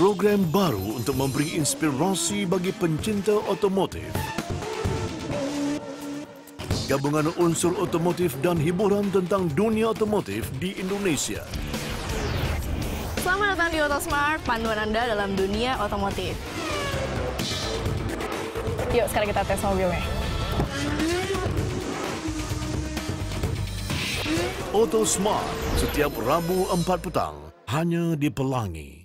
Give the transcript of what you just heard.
program baru untuk memberi inspirasi bagi pencinta otomotif. Gabungan unsur otomotif dan hiburan tentang dunia otomotif di Indonesia. Selamat datang di Otosmart, panduan Anda dalam dunia otomotif. Yuk, sekarang kita tes mobilnya. Auto Smart setiap Rabu 4 petang hanya di Pelangi.